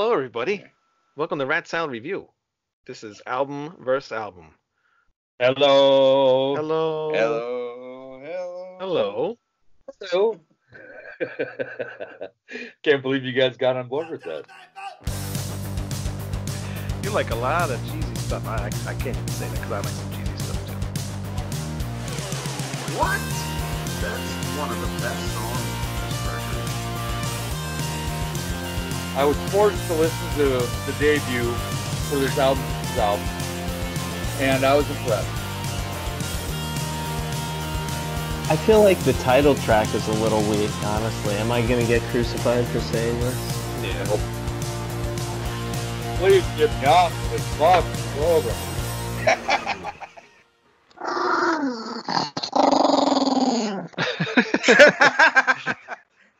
Hello, everybody. Welcome to Rat Salad Review. This is album versus album. Hello. Hello. Hello, hello. Hello. Hello. Can't believe you guys got on board with that. You like a lot of cheesy stuff. I, I can't even say that because I like some cheesy stuff too. What? That's one of the best I was forced to listen to the debut for this album, this album, and I was impressed. I feel like the title track is a little weak, honestly. Am I gonna get crucified for saying this? Yeah. Please get me off this fucking program.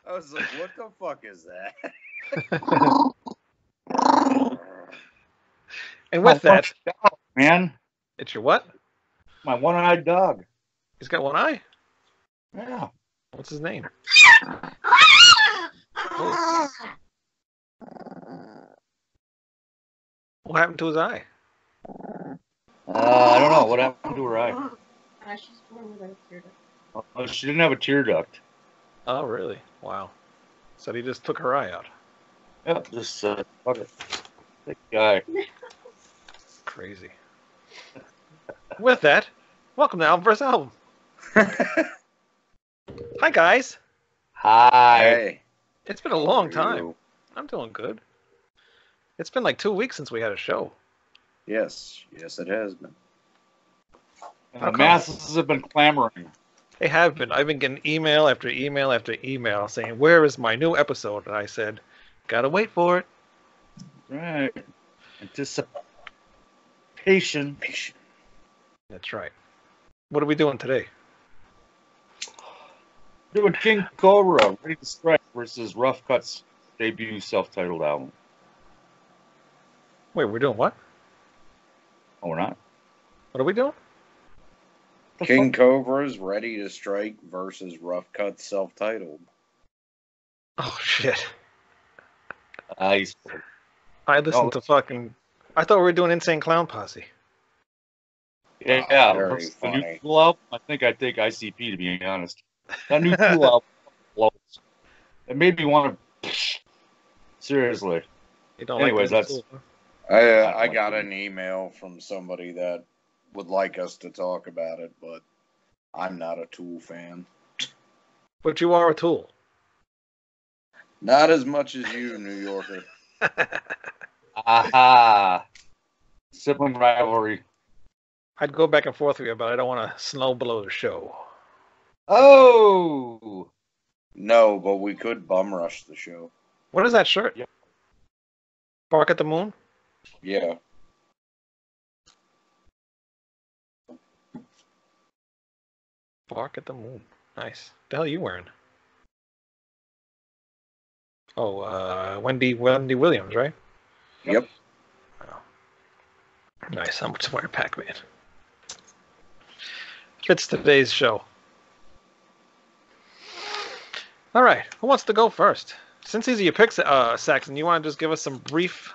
I was like, what the fuck is that? And with My that, dog, man, it's your what? my one-eyed dog. He's got one eye. Yeah. What's his name? What happened to his eye? Uh, I don't know what happened to her eye. Uh, she's born without a tear duct. Oh, she didn't have a tear duct. Oh, really? Wow. So he just took her eye out. Yep, just uh, fuck it. That guy. Crazy. with that, welcome to Album vs. Album. Hi, guys. Hi. hey. It's been a long time. I'm doing good. It's been like two weeks since we had a show. Yes, yes, it has been. And the masses have been clamoring. They have been. I've been getting email after email after email saying, Where is my new episode? And I said, Gotta wait for it. Right. Anticipation. That's right. What are we doing today? Doing King Kobra, Ready to Strike versus Rough Cutt's debut self-titled album. Wait, we're doing what? Oh, we're not. What are we doing? The King Kobra's Ready to Strike versus Rough Cutt's self titled. Oh, shit. Fuck? Ice. I listened Oh. to fucking. I thought we were doing Insane Clown Posse. Yeah, yeah. Very versus the new funny. Tool album. I think I'd take ICP to be honest. That new Tool album blows. It made me want to. Seriously. You don't Anyways, like that's- Tool, huh? I uh, I I got an email from somebody that would like us to talk about it, but I'm not a Tool fan. But you are a tool. Not as much as you, New Yorker. Aha. Sibling rivalry. I'd go back and forth with you, but I don't want to snow below the show. Oh. No, but we could bum rush the show. What is that shirt? Yep. Bark at the Moon? Yeah. Bark at the Moon. Nice. What The hell are you wearing? Oh, uh, Wendy Wendy Williams, right? Yep. Nice. I'm just wearing Pac-Man. Fits today's show. All right. Who wants to go first? Since these are your picks, uh, Saxon, you want to just give us some brief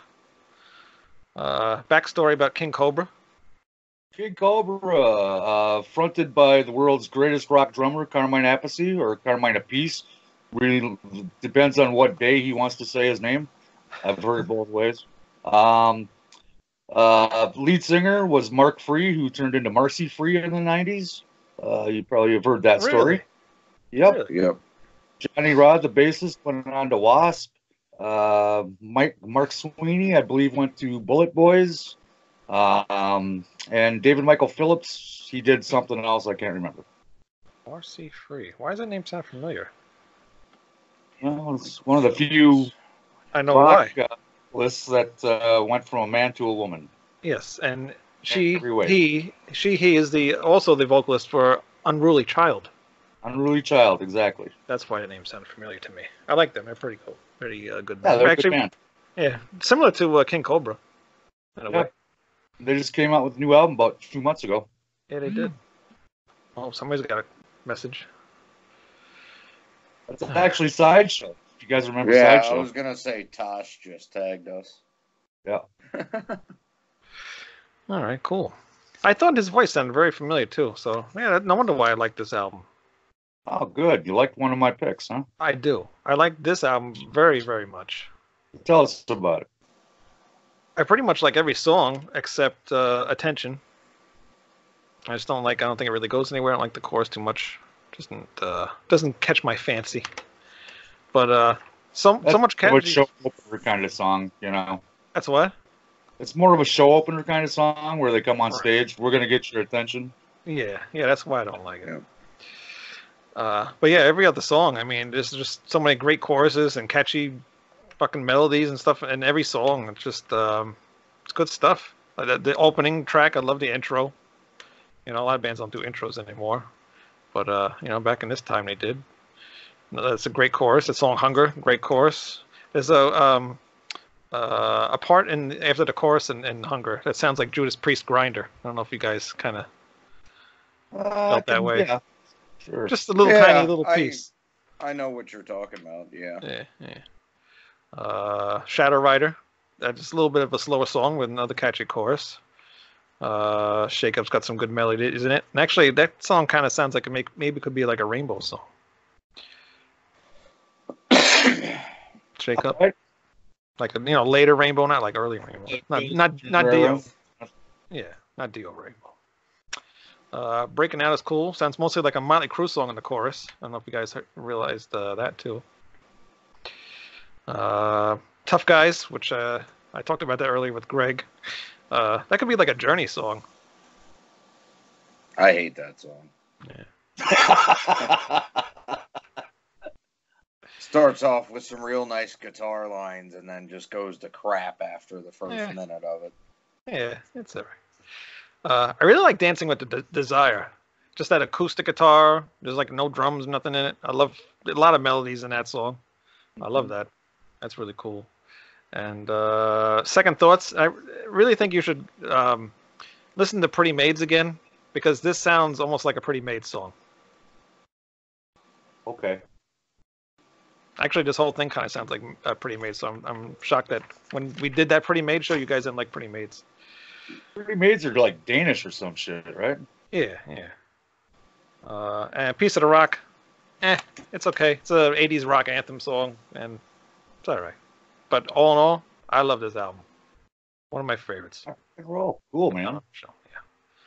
uh, backstory about King Kobra? King Kobra, uh, fronted by the world's greatest rock drummer, Carmine Appice, or Carmine Apice. Really depends on what day he wants to say his name. I've heard it both ways. Um, uh, lead singer was Mark Free, who turned into Marci Free in the 90s. Uh, you probably have heard that story. Yep. Really? Yep. Johnny Rod, the bassist, went on to Wasp. Uh, Mike Mark Sweeney, I believe, went to Bullet Boys. Um, and David Michael Phillips, he did something else I can't remember. RC Free. Why does that name sound familiar? Well, it's one of the few I know why. rock uh, lists that uh, went from a man to a woman. Yes, and she, he, she, he is the also the vocalist for Unruly Child. Unruly Child, exactly. That's why the name sounded familiar to me. I like them. They're pretty cool. Pretty uh, good. Yeah, band. they're a Actually, good band. yeah, similar to uh, King Kobra. In a Yeah. way. They just came out with a new album about two months ago. Yeah, they did. Oh, somebody's got a message. That's actually Sideshow. you guys remember Yeah, I was gonna say Tosh just tagged us. Yeah. All right, cool. I thought his voice sounded very familiar too. So yeah, no wonder why I like this album. Oh, good. You liked one of my picks, huh? I do. I like this album very, very much. Tell us about it. I pretty much like every song except uh, "Attention." I just don't like. I don't think it really goes anywhere. I don't like the chorus too much. Doesn't uh, doesn't catch my fancy. But uh, so so much More of catchy. show opener kind of song, you know. That's what. It's more of a show opener kind of song where they come on Right. stage. We're gonna get your attention. Yeah, yeah. That's why I don't like it. Yeah. Uh, but yeah, every other song. I mean, there's just so many great choruses and catchy fucking melodies and stuff in every song. It's just um, it's good stuff. Like the, the opening track, I love the intro. You know, a lot of bands don't do intros anymore, but uh, you know, back in this time they did. That's a great chorus. The song "Hunger," great chorus. There's a um, uh, a part in after the chorus in, in "Hunger" that sounds like Judas Priest "Grinder." I don't know if you guys kind of Uh, that way. Yeah, sure. just a little Yeah, tiny little piece. I know what you're talking about. Yeah. Yeah, yeah. Uh, Shadow Rider. That's just a little bit of a slower song with another catchy chorus. Uh, Shake Up's got some good melody, isn't it. And actually, that song kind of sounds like it make, maybe could be like a rainbow song. Shake Up, like a you know later rainbow, not like early rainbow. Not not not Dio. Yeah, not Dio Rainbow. Uh, Breaking Out is cool. Sounds mostly like a Motley Crue song in the chorus. I don't know if you guys heard- realized uh, that too. Uh, Tough Guys, which uh, I talked about that earlier with Greg. Uh, that could be like a Journey song. I hate that song. Yeah. Starts off with some real nice guitar lines and then just goes to crap after the first Yeah. minute of it. Yeah, it's alright. Uh, I really like Dancing with the De- Desire. Just that acoustic guitar. There's like no drums, nothing in it. I love a lot of melodies in that song. I love that. That's really cool. And uh, Second Thoughts. I really think you should um, listen to Pretty Maids again because this sounds almost like a Pretty Maids song. okay. Actually, this whole thing kind of sounds like a Pretty Maids. So I'm, I'm shocked that when we did that Pretty Maids show, you guys didn't like Pretty Maids. Pretty Maids are like Danish or some shit, right? Yeah, yeah. Uh, and Piece of the Rock, eh, it's okay. It's a 80s rock anthem song, and it's all right. But all in all, I love this album. One of my favorites. Roll. Cool, man. So, yeah.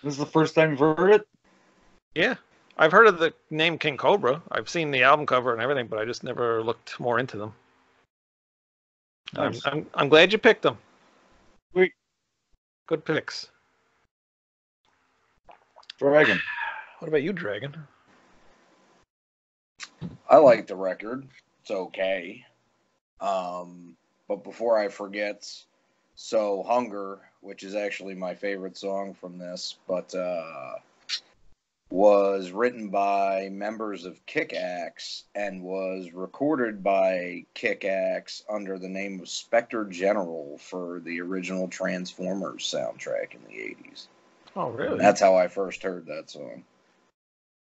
This is the first time you've heard it? yeah, I've heard of the name King Kobra. I've seen the album cover and everything, but I just never looked more into them. I'm, I'm, I'm glad you picked them. Sweet. Good picks. Dragon. What about you, Dragon? I like the record. It's okay. Um, but before I forget, so Hunger, which is actually my favorite song from this, but uh, was written by members of Kick Axe and was recorded by Kick Axe under the name of Spectre General for the original Transformers soundtrack in the 80s. Oh, really? That's how I first heard that song.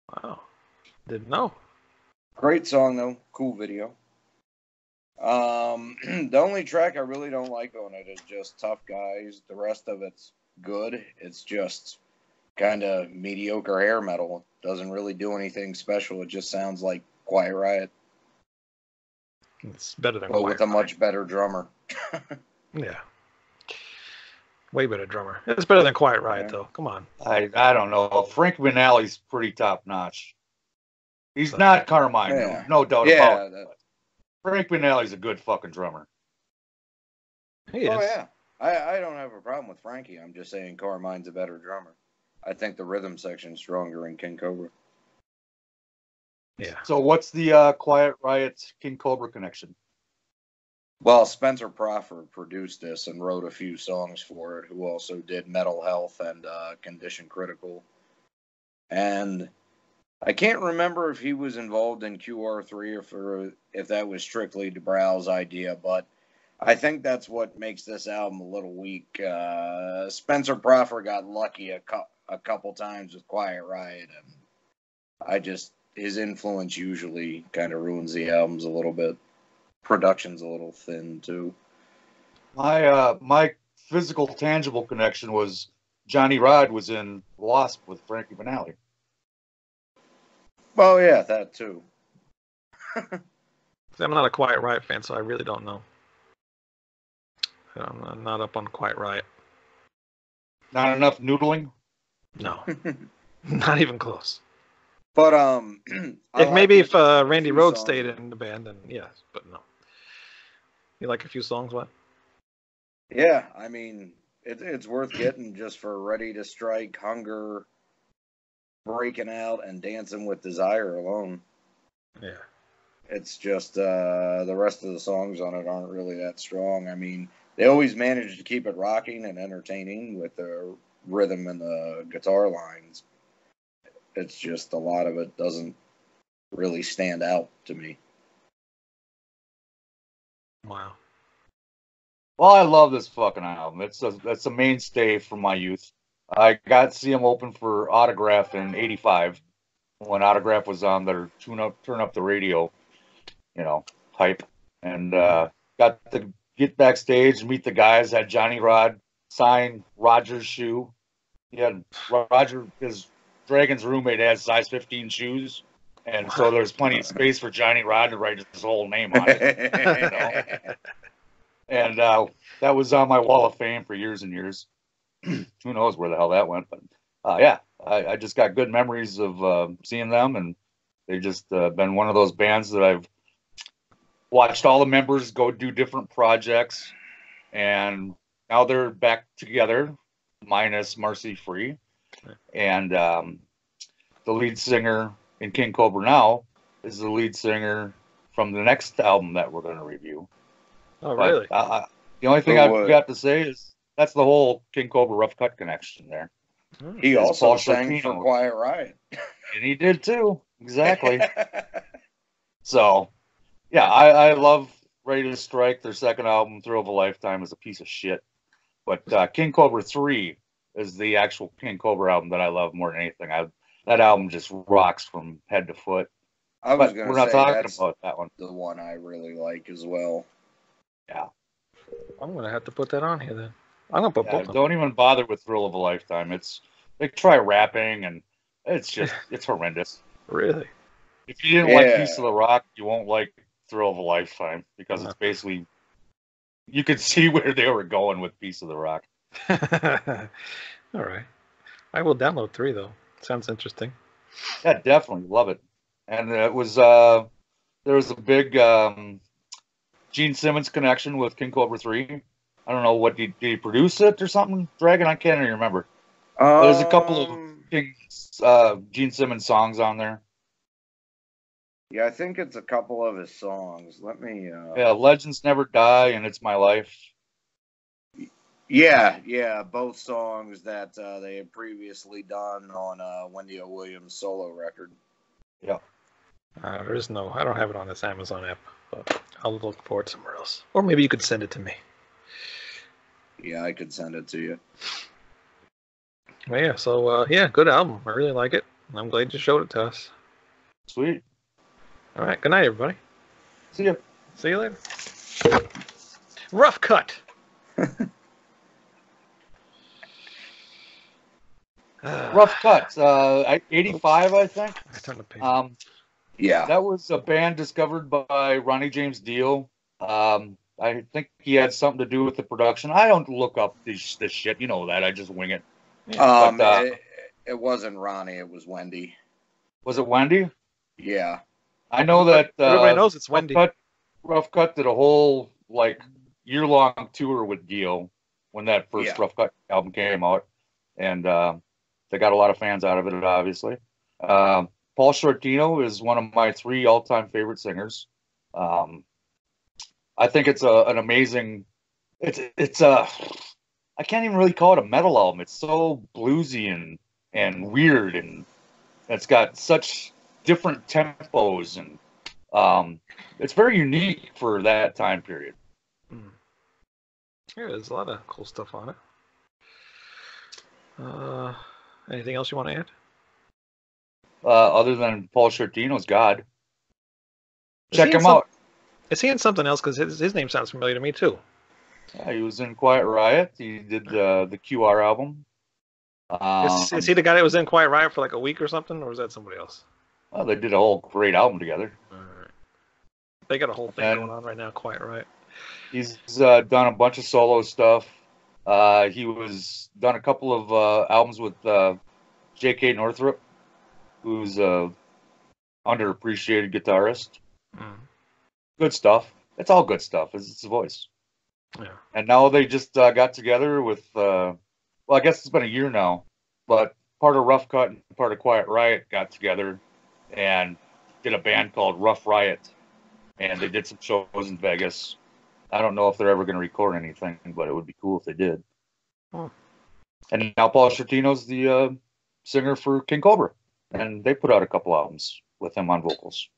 wow. Didn't know. Great song though, cool video. Um, the only track I really don't like on it is just "Tough Guys." The rest of it's good. It's just kind of mediocre hair metal. Doesn't really do anything special. It just sounds like Quiet Riot, It's better than but Quiet with a Riot. much better drummer. Yeah. Way better drummer. It's better than Quiet Riot, Yeah. though. Come on. I I don't know. Frank Banali's pretty top notch. He's So- not Carmine, no- Yeah. no, doubt Yeah, about it. that- Frank Banali's a good fucking drummer. He oh yeah. I I don't have a problem with Frankie. I'm just saying Carmine's a better drummer. I think the rhythm section's stronger in King Kobra. Yeah. So what's the uh, Quiet Riot King Kobra connection? Well, Spencer Proffer produced this and wrote a few songs for it, who also did Mental Health and uh, Condition Critical. And I can't remember if he was involved in QR3 or for, if that was strictly DuBrow's idea, but I think that's what makes this album a little weak. Uh, Spencer Proffer got lucky a, cou- a couple times with Quiet Riot, and I just, his influence usually kind of ruins the albums a little bit. production's a little thin too. My uh, my physical, tangible connection was Johnny Rod was in Wasp with Frankie Banali. Oh yeah, that too. I'm not a Quiet Riot fan, so I really don't know. I'm not- up on Quiet Riot. Not enough noodling. No, not even close. But um, If like maybe if uh, Randy Rhoads songs. stayed in the band, then yes, but no. You like a few songs? What? Yeah, I mean, it, it's worth getting just for Ready to Strike, Hunger, Breaking Out, and Dancing with Desire alone. Yeah. It's just uh, the rest of the songs on it aren't really that strong. I mean, they always manage to keep it rocking and entertaining with the rhythm and the guitar lines. It's just a lot of it doesn't really stand out to me. Wow. Well, I love this fucking album. It's a that's a mainstay from my youth. I got to see them open for Autograph in '85 when Autograph was on their tune up, turn up the radio, you know, hype, and uh, got to get backstage and meet the guys. Had Johnny Rod sign Roger's shoe. He had Roger, his Dragon's roommate, has size 15 shoes, and so there's plenty of space for Johnny Rod to write his whole name on it. and uh, that was on my wall of fame for years and years. Who knows where the hell that went? But uh, yeah, I, I just got good memories of uh, seeing them, and they've just uh, been one of those bands that I've watched all the members go do different projects, and now they're back together, minus Marci Free, and um, the lead singer in King Kobra now is the lead singer from the next album that we're going to review. Oh, But, really? uh, uh, the only thing Who I would? forgot to say is that's the whole King Kobra Rough Cutt connection there, Hmm. he It's also Paul sang for Shortino. Quiet Riot. and he did too. Exactly. so, yeah, I, I love Ready to Strike. Their second album, Thrill of a Lifetime, is a piece of shit. But uh, King Kobra Three is the actual King Kobra album that I love more than anything. I that album just rocks from head to foot. I was going we're to not say talking that's about that one. the one I really like as well. Yeah. I'm gonna have to put that on here then. I'm gonna put Yeah, both. don't even bother with Thrill of a Lifetime. It's like try rapping and it's just it's horrendous. Really? If you didn't like Yeah. Piece of the Rock, you won't like Thrill of a Lifetime because it's Uh-huh. basically you could see where they were going with Piece of the Rock. All right. I will download three though. Sounds interesting. Yeah, definitely love it. And it was uh there was a big um Gene Simmons connection with King Kobra Three. I don't know what did, did he produce it or something? Dragon, I can't even remember. There's a couple of- Um, King uh Gene Simmons songs on there. Yeah, I think it's a couple of his songs. Let me. Uh, Yeah, Legends Never Die and It's My Life. yeah, yeah, both songs that uh, they had previously done on uh, Wendy O. Williams' solo record. Uh, there is no. I don't have it on this Amazon app, but I'll look for it somewhere else. Or maybe you could send it to me. Yeah, I could send it to you. Well, yeah. So uh, yeah, good album. I really like it. I'm glad you showed it to us. Sweet. All right. Good night, everybody. See you. See you later. Rough cut. Rough Cutts. Uh, I- 85, I think. I turned the page. Um, Yeah. that was a band discovered by Ronnie James Dio. Um, I think he had something to do with the production. I don't look up this, this shit. You know that. I just wing it. Um, but, uh, it, it wasn't Ronnie, it was Wendy. Was it Wendy? Yeah. I know that uh, Everybody knows it's Wendy. Rough Cutt, Rough Cutt did a whole like year long tour with Dio when that first Yeah. Rough Cutt album came out, and uh, they got a lot of fans out of it. Obviously, um, Paul Shortino is one of my three all time favorite singers. Um, I think it's a, an amazing. It's it's a. I can't even really call it a metal album. It's so bluesy and and weird, and it's got such different tempos and um, it's very unique for that time period. Hmm. Yeah, there's a lot of cool stuff on it. Uh, anything else you want to add? Uh, other than Paul Shortino's God, check him out. Is he in something else? Because his, his name sounds familiar to me too. Yeah, he was in Quiet Riot. He did uh, the QR album. Um, Is, is he the guy that was in Quiet Riot for like a week or something, or was that somebody else? well, they did a whole great album together. They got a whole thing And- going on right now. Quiet Riot. He's uh, done a bunch of solo stuff. Uh, he was done a couple of uh, albums with uh, J.K. Northrup, who's a underappreciated guitarist. Mm. Good stuff. It's all good stuff. It's his voice. Yeah. And now they just uh, got together with. Uh, well, I guess it's been a year now, but part of Rough Cutt and part of Quiet Riot got together and did a band called Rough Riot, and they did some shows in Vegas. I don't know if they're ever going to record anything, but it would be cool if they did. Hmm. And now Paul Shortino's the uh, singer for King Kobra, and they put out a couple albums with him on vocals.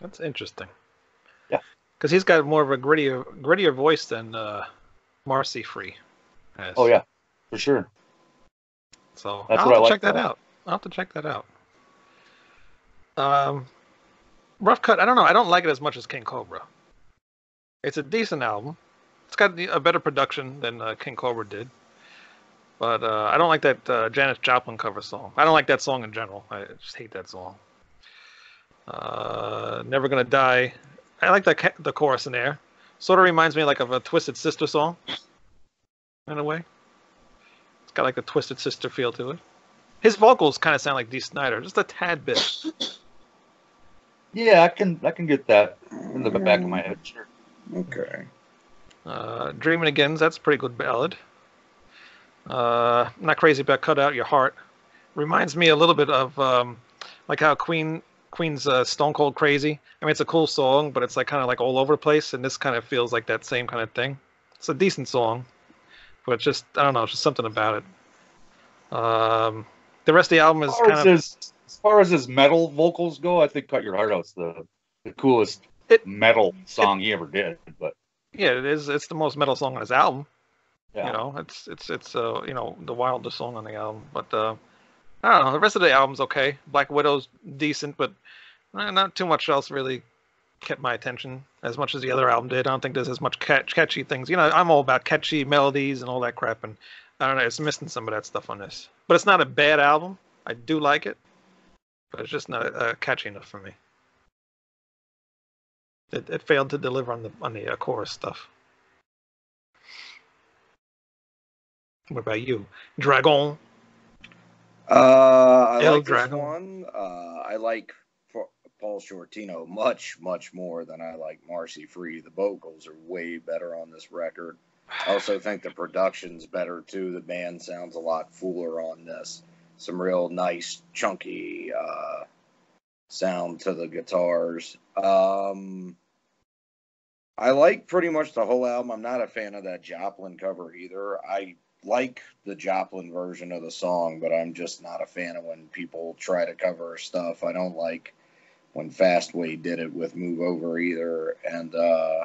That's interesting. Because he's got more of a grittier, grittier voice than uh, Marci Free. has. Oh yeah, for sure. So That's I'll have to like check that out. I'll have to check that out. Um, Rough Cutt. I don't know. I don't like it as much as King Kobra. It's a decent album. It's got a better production than uh, King Kobra did. But uh, I don't like that uh, Janis Joplin cover song. I don't like that song in general. I just hate that song. Uh, Never Gonna Die. I like the the chorus in there. Sort of reminds me like of a Twisted Sister song, in a way. It's got like the Twisted Sister feel to it. His vocals kind of sound like Dee Snider, just a tad bit. Yeah, I can I can get that in the back of my head. Sure. Okay. Uh, Dreaming Again's that's a pretty good ballad. Uh, not crazy about Cut Out Your Heart. Reminds me a little bit of um, like how Queen Queen's uh, Stone Cold Crazy. I mean, it's a cool song, but it's like kind of like all over the place, and this kind of feels like that same kind of thing. It's a decent song, but just I don't know, it's just something about it. Um, the rest of the album is As far as, kind of his, as far as his metal vocals go, I think "Cut Your Heart Out's the the coolest It- metal song he ever did. But yeah, it is. It's the most metal song on his album. yeah, You know, it's it's it's uh you know the wildest song on the album, but uh, I don't know. The rest of the album's okay. Black Widow's decent, but not too much else really kept my attention as much as the other album did. I don't think there's as much catch, catchy things. You know, I'm all about catchy melodies and all that crap, and I don't know. It's missing some of that stuff on this, but it's not a bad album. I do like it, but it's just not uh, catchy enough for me. It, it failed to deliver on the on the uh, chorus stuff. What about you, Dragon? Uh, I El like this Dragon. one. Uh, I like Paul Shortino much, much more than I like Marci Free. The vocals are way better on this record. I also think the production's better too. The band sounds a lot fuller on this. Some real nice, chunky uh, sound to the guitars. Um, I like pretty much the whole album. I'm not a fan of that Joplin cover either. I like the Joplin version of the song, but I'm just not a fan of when people try to cover stuff. I don't like when Fastway did it with Move Over either. And uh,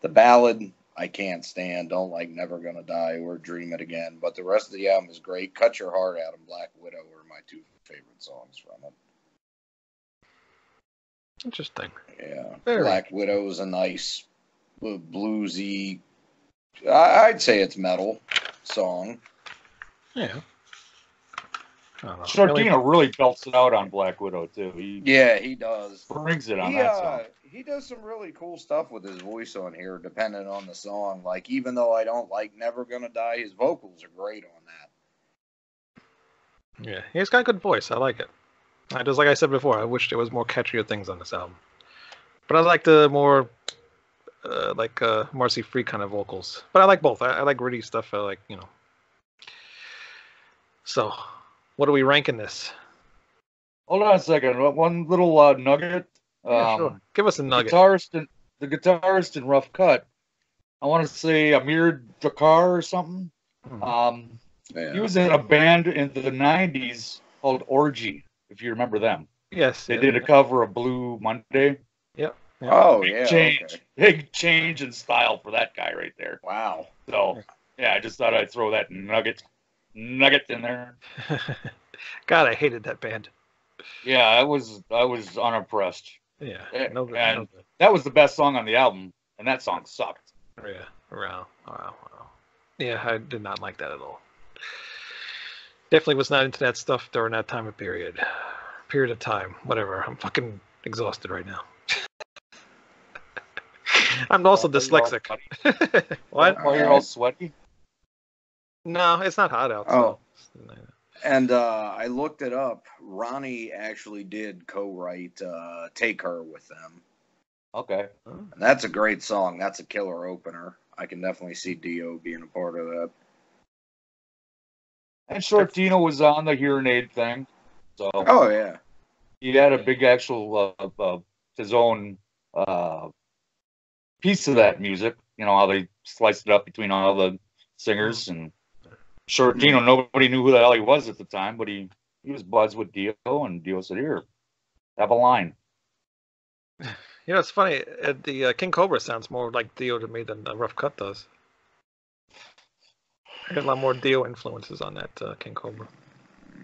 the ballad, I can't stand. Don't like Never Gonna Die or Dream It Again. But the rest of the album is great. Cut Your Heart Out and Black Widow are my two favorite songs from it. Interesting. Yeah. Very. Black Widow is a nice bluesy, I'd say it's metal song. Yeah. I don't know. Shortino Really- really, belts it out on Black Widow too. He Yeah, he does. brings it on He, that uh, song. he does some really cool stuff with his voice on here, depending on the song. Like, even though I don't like Never Gonna Die, his vocals are great on that. Yeah, he's got a good voice. I like it. I just like I said before, I wish there was more catchier things on this album. But I like the more uh, like uh, Marci Free kind of vocals. But I like both. I, I like gritty stuff. I like you know. So, what are we ranking this? Hold on a second. One little uh, nugget. Yeah, um, sure. Give us a nugget. Guitarist in, the guitarist in Rough Cutt. I want to say Amir Derakh or something. Hmm. Um, Yeah. He was in a band in the '90s called Orgy. If you remember them, yes. they yeah. did a cover of Blue Monday. Oh, Big yeah. change, okay. big change in style for that guy right there. Wow. So yeah, I just thought I'd throw that nugget, nugget in there. God, I hated that band. Yeah, I was I was unimpressed. Yeah. Yeah, No, good- no and- That was the best song on the album, and that song sucked. Yeah. Wow. Wow. Wow. Yeah, I did not like that at all. Definitely was not into that stuff during that time of period. Period of time. Whatever. I'm fucking exhausted right now. I'm also Why you're dyslexic. what? Are you're all sweaty? No, it's not hot out. Oh. so- And uh, I looked it up. Ronnie actually did co-write uh, "Take Her" with them, Okay. and that's a great song. That's a killer opener. I can definitely see Dio being a part of that. And Shortino was on the hearing aid thing, so Oh yeah, he had a big actual uh, uh, his own uh, piece of that music. You know how they sliced it up between all the singers and sure, you know Nobody knew who the hell he was at the time, but he he was buds with Dio, and Dio said, "Here, have a line." You know, it's funny. uh, The uh, King Kobra sounds more like Dio to me than the Rough Cutt does. There's a lot more Dio influences on that uh, King Kobra.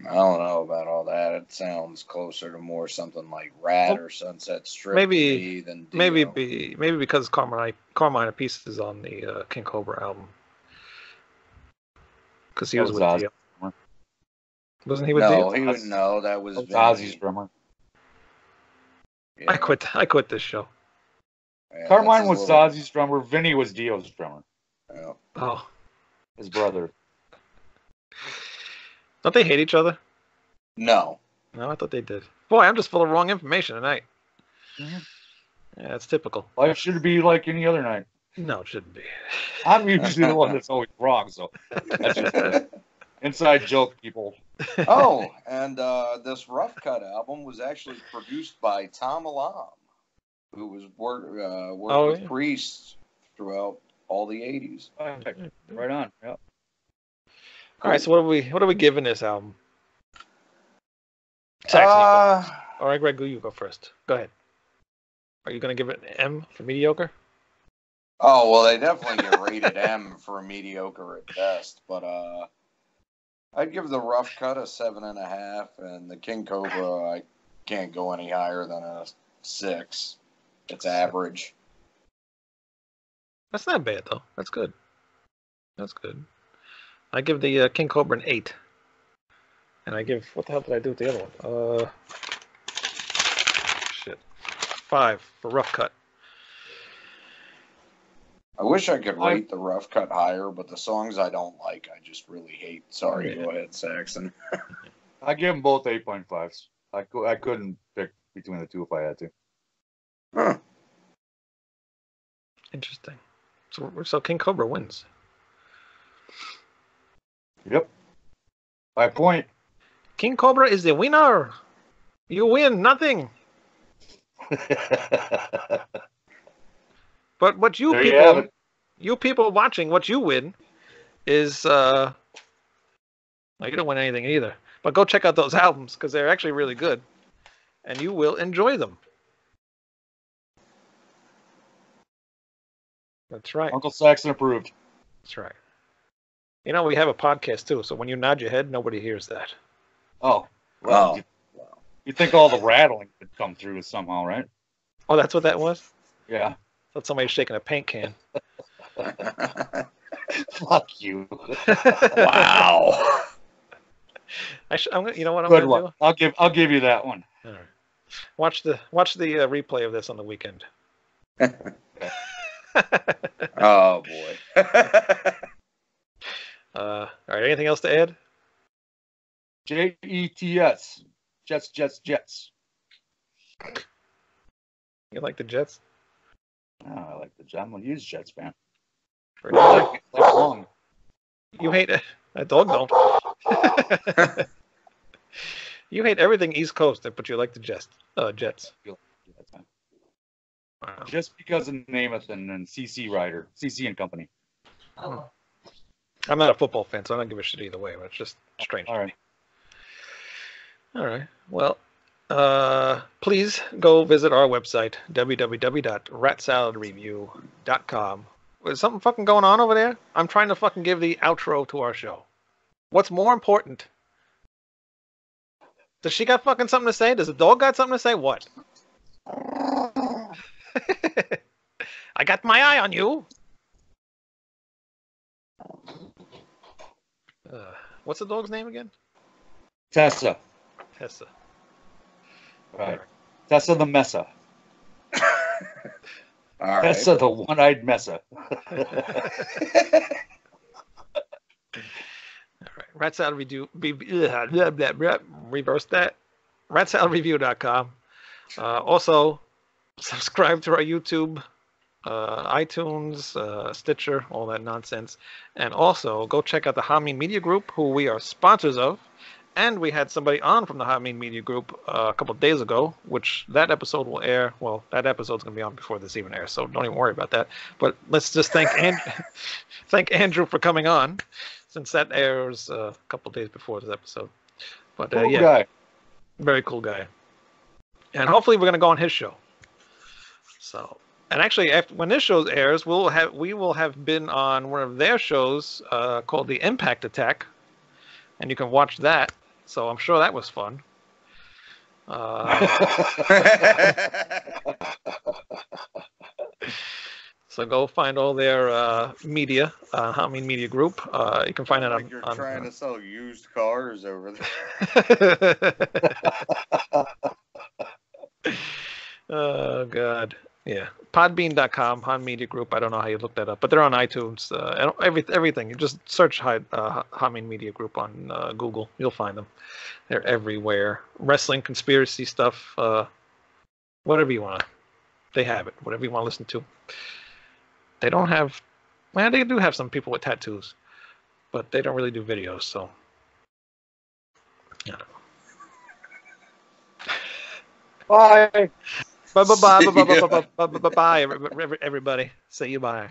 I don't know about all that. It sounds closer to more something like Ratt or Sunset Strip Maybe- to me than Dio. Maybe be maybe because Carmine Carmine Appice is on the uh, King Kobra album. Because he That was, was with Ozzy. Dio. Wasn't he with no, Dio? he would no. That was That's Vinnie. Ozzy's drummer. Yeah, I quit. I quit this show. yeah, Carmine was his little- Ozzy's drummer. Vinnie was Dio's drummer. yeah. Oh, His brother. Don't they hate each other? No, No, I thought they did. Boy, I'm just full of wrong information tonight. Mhm. Yeah, that's typical. Life should be like any other night. No, it shouldn't be. I'm usually the one that's always wrong, so that's just an inside joke, people. oh, and uh, this Rough Cutt album was actually produced by Tom Allom, who was work uh, worked Oh, with yeah. Priest throughout all the '80s. Right on. Yeah. All right, so what are we what are we giving this album? Saxon. Uh, All right, Greg, you go first. Go ahead. Are you gonna give it an M for mediocre? oh well, they definitely get rated M for mediocre at best, but uh, I'd give the Rough Cutt a seven and a half, and the King Cobra I can't go any higher than a six. It's average. That's not bad though. That's good. That's good. I give the uh, King Kobra an eight, and I give what the hell did I do with the other one? Uh, shit, five for Rough Cutt. I wish I could rate the rough cut higher, but the songs I don't like, I just really hate. Sorry, Yeah. go ahead, Saxon. I give them both 8.5s. I, cou- I couldn't pick between the two if I had to. Huh. Interesting. So, so King Kobra wins. Yep. By point. King Kobra is the winner. You win nothing. But what you There people, it. you people watching, what you win is uh, well, you don't win anything either. But go check out those albums because they're actually really good, and you will enjoy them. That's right. Uncle Saxon approved. That's right. You know we have a podcast too, so when you nod your head, nobody hears that. Oh. Wow. Well, you, you think all the rattling would come through somehow, right? Oh, that's what that was. Yeah. thought somebody was shaking a paint can. Fuck you. wow. I sh- I'm gonna, you know what I'm Good gonna one. do? I'll give I'll give you that one. All right. Watch the watch the uh, replay of this on the weekend. oh boy. Uh, all right. Anything else to add? J E T S. Jets, Jets, Jets. You like the Jets? Oh, I like the I'm a huge Jets fan. Pretty like, like long. You hate it. That dog don't. you hate everything East Coast, but you like the Jets. Uh, Jets. Wow. Just because of Namath and, and CC Rider, CC and Company. I'm not a football fan, so I don't give a shit either way. But it's just strange. All right. All right. Well, uh, please go visit our website, www.ratsaladreview.com. Is something fucking going on over there? I'm trying to fucking give the outro to our show. What's more important? Does she got fucking something to say? Does the dog got something to say? What? I got my eye on you. Uh, what's the dog's name again? Tessa. Tessa. Right. Tessa the Mesa. All right. Tessa the one-eyed Mesa. All right. Rat Salad Review. be- blah, blah, blah, blah, reverse that. RatSaladReview.com. Uh, also, subscribe to our YouTube, uh, iTunes, uh, Stitcher, all that nonsense. And also, go check out the Hameen Media Group, who we are sponsors of. And we had somebody on from the Hameen Media Group uh, a couple of days ago, which that episode will air. Well, that episode's going to be on before this even airs, so don't even worry about that. But let's just thank and- thank Andrew for coming on, since that airs uh, a couple of days before this episode. But uh, Cool yeah, guy. very cool guy. And hopefully we're going to go on his show. So, and actually, after, when this show airs, we'll have we will have been on one of their shows uh, called the Impact Attack, and you can watch that. So I'm sure that was fun. Uh, so go find all their uh, media, uh, Hameen Media Group. Uh, you can find it on. like you're on, trying uh, to sell used cars over there. oh god yeah. Podbean.com han media group. I don't know how you look that up but they're on itunes uh, and every, everything. You just search Hi- uh, Hameen media group on uh, google. You'll find them. They're everywhere. Wrestling conspiracy stuff uh, whatever you want they have it whatever you want to listen to. They don't have well they do have some people with tattoos but they don't really do videos so. Bye. Bye Bye bye bye bye bye bye bye bye everybody. See you bye.